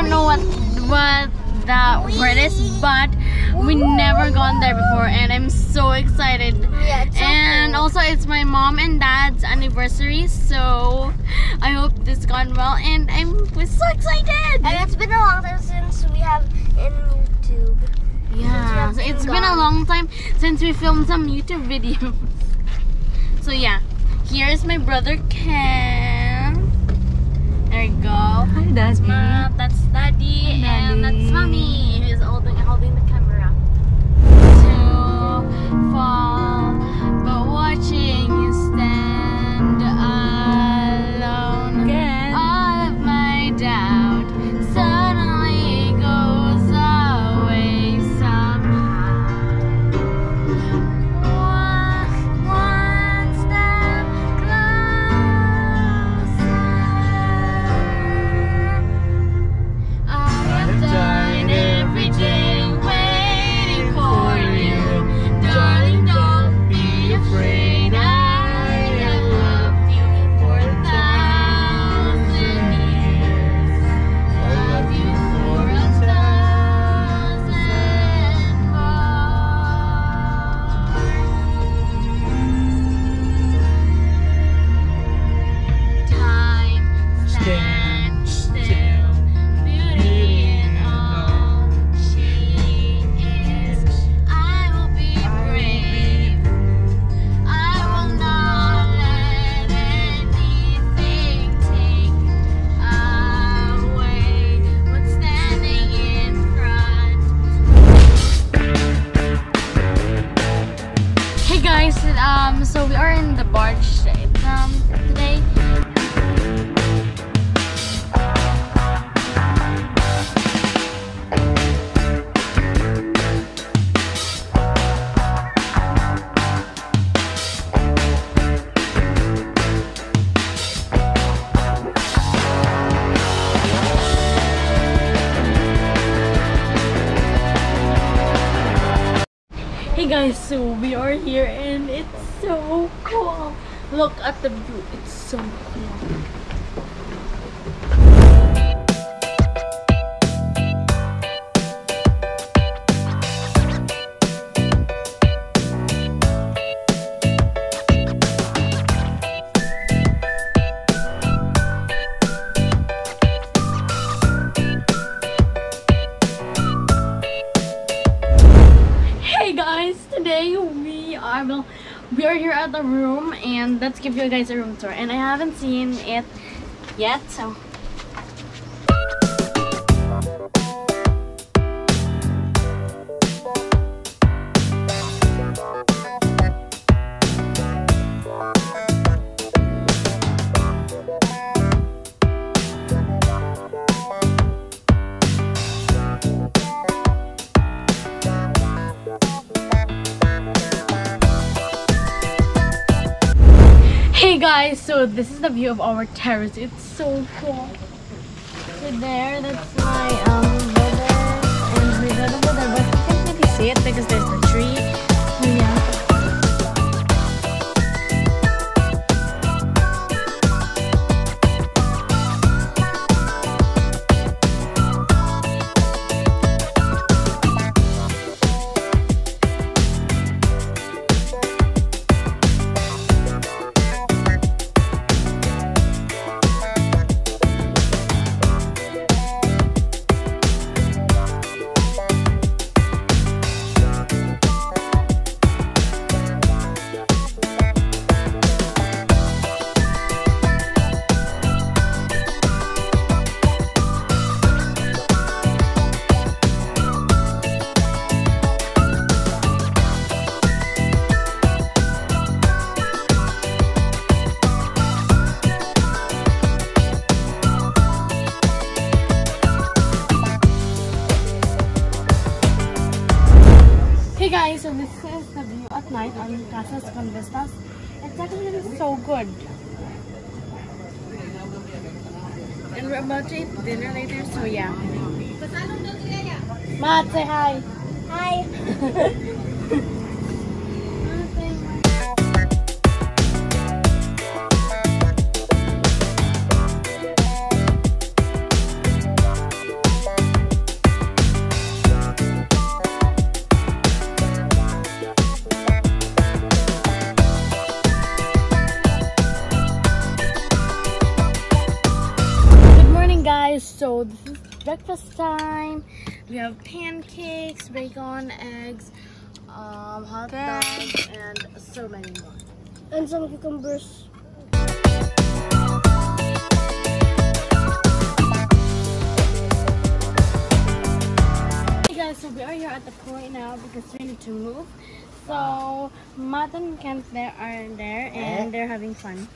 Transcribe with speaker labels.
Speaker 1: don't know what what that word is, but we never gone there before, and I'm so excited.
Speaker 2: Yeah, so
Speaker 1: and also, it's my mom and dad's anniversary, so I hope this gone well, and I'm we're so excited.
Speaker 2: And it's been a long time since we have in YouTube.
Speaker 1: Yeah, so it's
Speaker 2: been
Speaker 1: been a long time since we filmed some YouTube videos. So yeah, here's my brother Ken. There you go.
Speaker 3: Hi, Dasby.
Speaker 1: Ma, that's Daddy,
Speaker 3: Hi,
Speaker 1: and that's Mommy. Barge Hey guys, so we are here and it's so cool. Look at the view, it's so cool. We are here at the room and let's give you guys a room tour. And I haven't seen it yet, so guys, so this is the view of our terrace. It's so cool. So there, that's my um brother and my there, but you can't really see it because there's the tree. Guys, so this is the view at night on Casas Con Vistas. It's actually so good. And we're about to eat dinner later, so yeah. Matt, say hi.
Speaker 2: Hi.
Speaker 1: breakfast time. We have pancakes, bacon, eggs, um, hot dogs, and so many more.
Speaker 2: And some cucumbers.
Speaker 1: Hey guys, so we are here at the point now because we need to move. So Matt and Kent there are there and they're having fun.